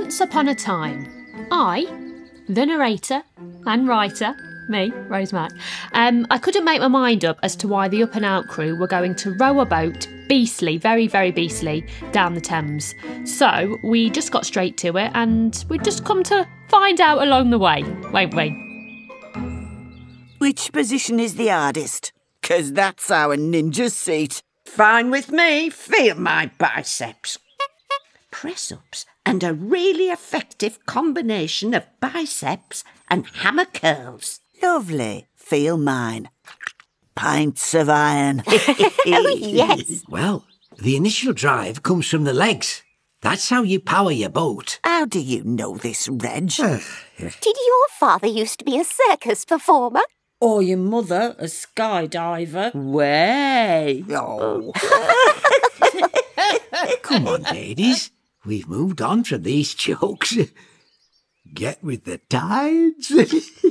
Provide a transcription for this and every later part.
Once upon a time, I, the narrator and writer, me, Rose Mac, um, I couldn't make my mind up as to why the Up and Out crew were going to row a boat, beastly, very, very beastly, down the Thames. So we just got straight to it and we'd just come to find out along the way, won't we? Which position is the hardest? 'Cause that's our ninja seat. Fine with me. Feel my biceps. Press ups and a really effective combination of biceps and hammer curls. Lovely. Feel mine. Pints of iron. Oh, yes. Well, the initial drive comes from the legs. That's how you power your boat. How do you know this, Reg? Did your father used to be a circus performer? Or your mother, a skydiver. Way. Oh. Come on, ladies. We've moved on from these jokes. Get with the tides.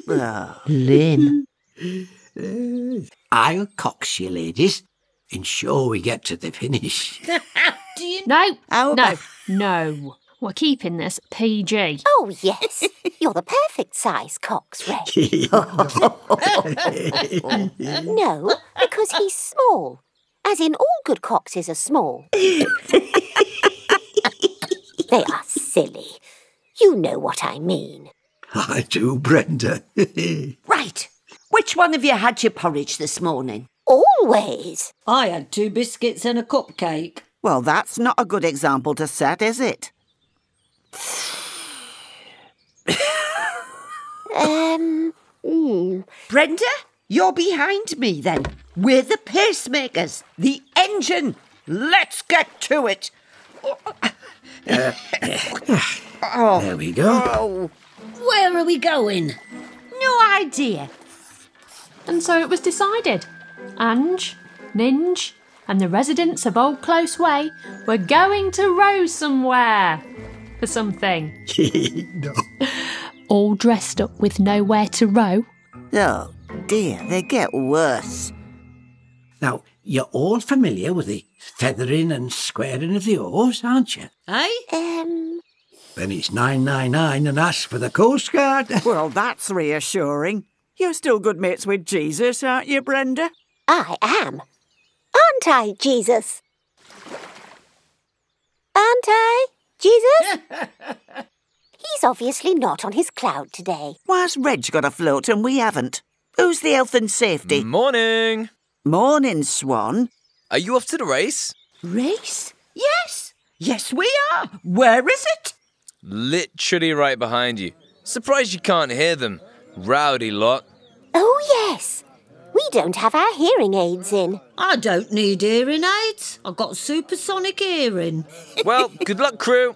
oh. Lynn. I'll cox you, ladies. Ensure we get to the finish. No, How no, about- no. We're keeping this PG. Oh, yes. You're the perfect size, Cox, Red. no, because he's small. As in, all good coxes are small. They are silly. You know what I mean. I do, Brenda. Right. Which one of you had your porridge this morning? Always. I had two biscuits and a cupcake. Well, that's not a good example to set, is it? Um, hmm. Brenda, you're behind me then. We're the pacemakers, the engine. Let's get to it. Uh, oh. There we go. Oh, Where are we going? no idea. And so it was decided. Ange, Ninge, and the residents of Old Close Way were going to row somewhere for something. no. All dressed up with nowhere to row. Oh, dear, they get worse. Now, you're all familiar with the feathering and squaring of the oars, aren't you? Eh? Um, Then it's 999 and ask for the Coast Guard. Well, that's reassuring. You're still good mates with Jesus, aren't you, Brenda? I am. Aren't I, Jesus? Aren't I, Jesus? He's obviously not on his cloud today. Why's Reg got a float and we haven't? Who's the health and safety? Morning. Morning, Swan. Are you off to the race? Race? Yes. Yes, we are. Where is it? Literally right behind you. Surprised you can't hear them. Rowdy lot. Oh, yes. We don't have our hearing aids in. I don't need hearing aids. I've got supersonic hearing. Well, good luck, crew.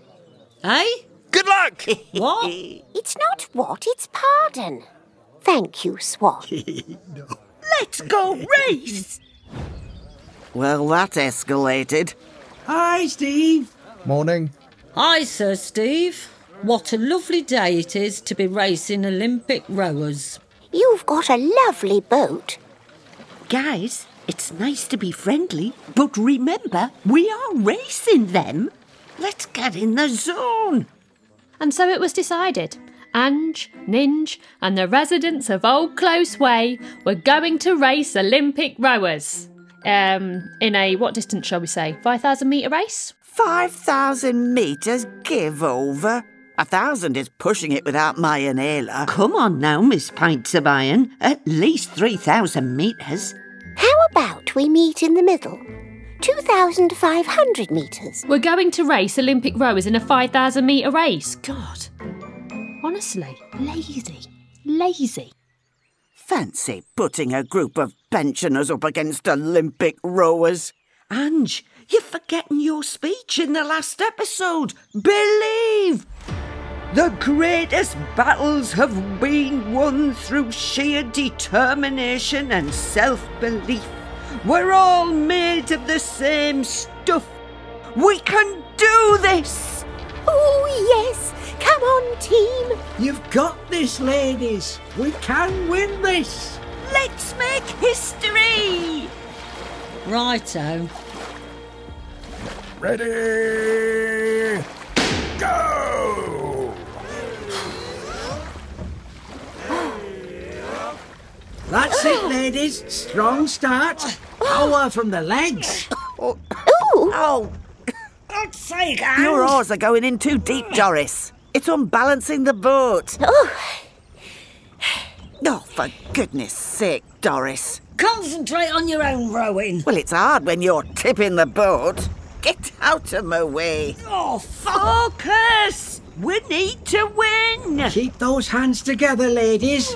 Eh? Good luck! What? It's not what, it's pardon. Thank you, Swan. Let's go race. Well, that escalated. Hi, Steve. Morning. Hi, Sir Steve. What a lovely day it is to be racing Olympic rowers. You've got a lovely boat. Guys, it's nice to be friendly, but remember, we are racing them. Let's get in the zone. And so it was decided. Ange, Ninge, and the residents of Old Close Way were going to race Olympic rowers. Um, in a what distance shall we say? Five thousand metre race? 5,000 metres, give over. A thousand is pushing it without my inhaler. Come on now, Miss Pints of Iron. At least 3,000 metres. How about we meet in the middle? 2,500 metres. We're going to race Olympic rowers in a five thousand metre race. God, honestly, lazy, lazy. Fancy putting a group of pensioners up against Olympic rowers. Ange, you're forgetting your speech in the last episode. Believe! The greatest battles have been won through sheer determination and self belief. We're all made of the same stuff. We can do this! Oh, yes. Come on, team! You've got this, ladies! We can win this! Let's make history! Righto. Ready? Go! That's it, ladies. Strong start. Power from the legs. Oh. Oh. God's sake, Anne. Your oars are going in too deep, Doris. It's unbalancing the boat. Oh. oh, for goodness sake, Doris. Concentrate on your own rowing. Well, it's hard when you're tipping the boat. Get out of my way. Oh, focus! We need to win. Keep those hands together, ladies.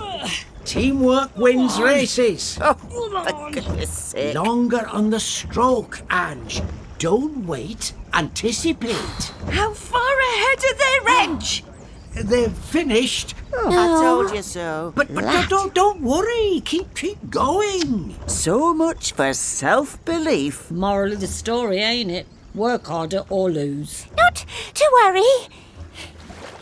Teamwork wins races. Oh, for goodness sake. Longer on the stroke, Ange. Don't wait. Anticipate. How far ahead are they, Reg? They've finished. I oh. told you so. But, but don't, don't don't worry. Keep keep going. So much for self-belief. Moral of the story, ain't it? Work harder or lose. Not to worry.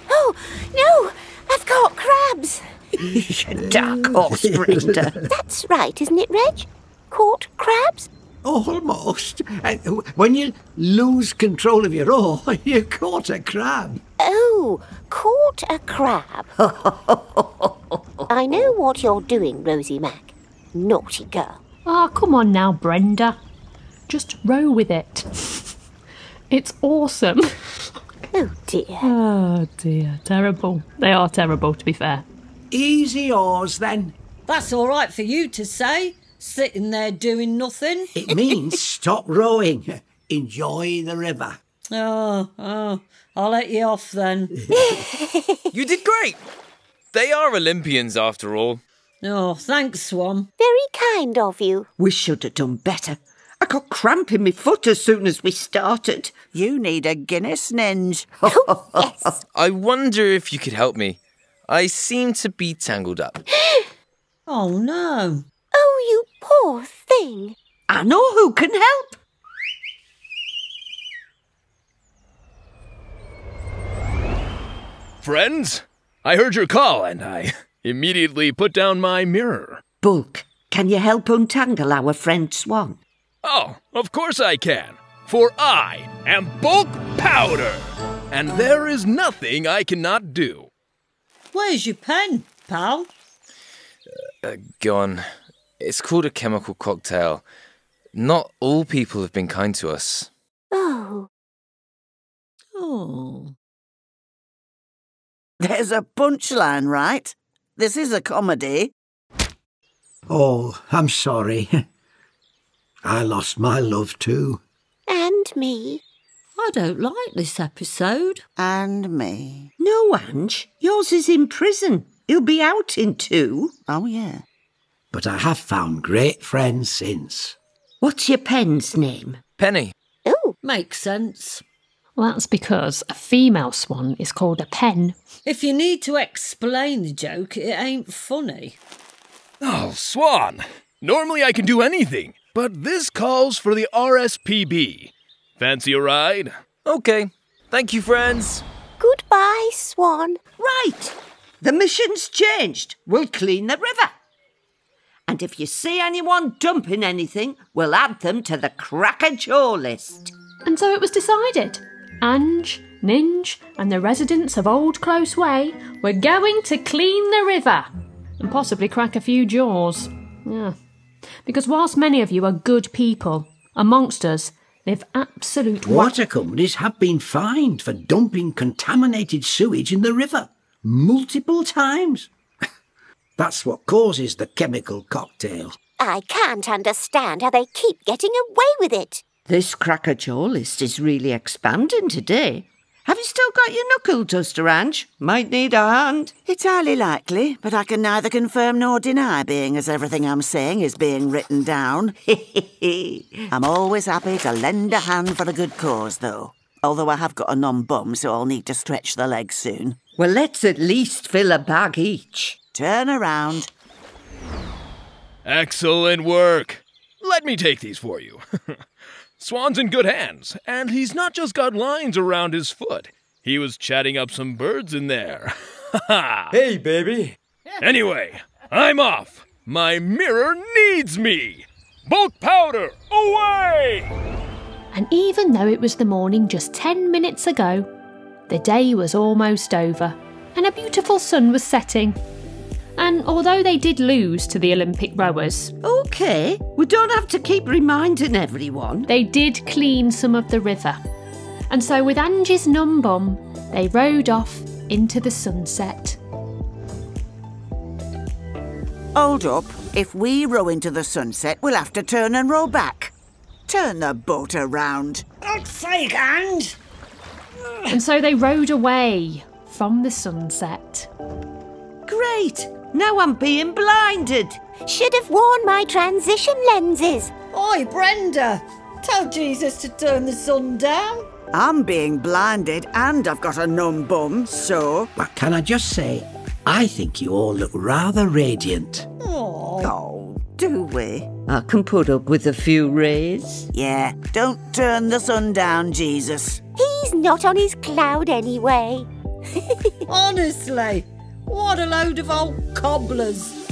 Oh, no, I've caught crabs. Dark horse, Brenda. That's right, isn't it, Reg? Caught crabs? Almost. And when you lose control of your oar, you caught a crab. Oh, caught a crab. I know what you're doing, Rosie Mac. Naughty girl. Ah, come on now, Brenda. Just row with it. It's awesome. Oh dear. Oh dear, terrible. They are terrible, to be fair. Easy oars, then. That's all right for you to say, sitting there doing nothing. It means stop rowing. Enjoy the river. Oh, oh, I'll let you off then. You did great. They are Olympians after all. Oh, thanks, Swan. Very kind of you. We should have done better. I got cramp in my foot as soon as we started. You need a Guinness ninge. Oh, yes. I wonder if you could help me. I seem to be tangled up. Oh, no. You poor thing. I know who can help. Friends, I heard your call and I immediately put down my mirror. Bulk, can you help untangle our friend Swan? Oh, of course I can. For I am bulk powder, and there is nothing I cannot do. Where's your pen, pal? Uh, go on. It's called a chemical cocktail. Not all people have been kind to us. Oh, Oh. There's a punchline, right? This is a comedy. Oh, I'm sorry. I lost my love too. and me. I don't like this episode. And me. No, Ange. Yours is in prison. He'll be out in two. Oh, yeah. But I have found great friends since. What's your pen's name? Penny. Oh, Makes sense. Well, that's because a female swan is called a pen. If you need to explain the joke, it ain't funny. Oh, Swan. Normally I can do anything, but this calls for the RSPB. Fancy a ride? Okay. Thank you, friends. goodbye, Swan. Right. The mission's changed. We'll clean the river. And if you see anyone dumping anything, we'll add them to the Cracker Joe list. And so it was decided. Ange, Ninge, and the residents of Old Close Way were going to clean the river and possibly crack a few jaws. Yeah. Because whilst many of you are good people, amongst us live absolute wa- Water companies have been fined for dumping contaminated sewage in the river multiple times. That's what causes the chemical cocktail. I can't understand how they keep getting away with it. This Cracker Joe list is really expanding today. Have you still got your knuckle duster, Ange? Might need a hand. It's highly likely, but I can neither confirm nor deny being as everything I'm saying is being written down. I'm always happy to lend a hand for a good cause, though. Although I have got a non bum, so I'll need to stretch the legs soon. Well, let's at least fill a bag each. Turn around. Excellent work. Let me take these for you. Swan's in good hands, and he's not just got lines around his foot. He was chatting up some birds in there. Hey, baby. anyway, I'm off. My mirror needs me. Bulk powder, away! And even though it was the morning just 10 minutes ago, the day was almost over and a beautiful sun was setting. And although they did lose to the Olympic rowers, OK, we don't have to keep reminding everyone. they did clean some of the river. And so, with Angie's numb bum, they rowed off into the sunset. Hold up. If we row into the sunset, we'll have to turn and row back. Turn the boat around. God's sake, hand! And so they rode away from the sunset. Great! Now I'm being blinded. Should have worn my transition lenses. Oi, Brenda! Tell Jesus to turn the sun down. I'm being blinded and I've got a numb bum, so. But can I just say, I think you all look rather radiant. Oh, do we? I can put up with a few rays. Yeah, don't turn the sun down, Jesus. He's not on his cloud anyway. Honestly, what a load of old cobblers.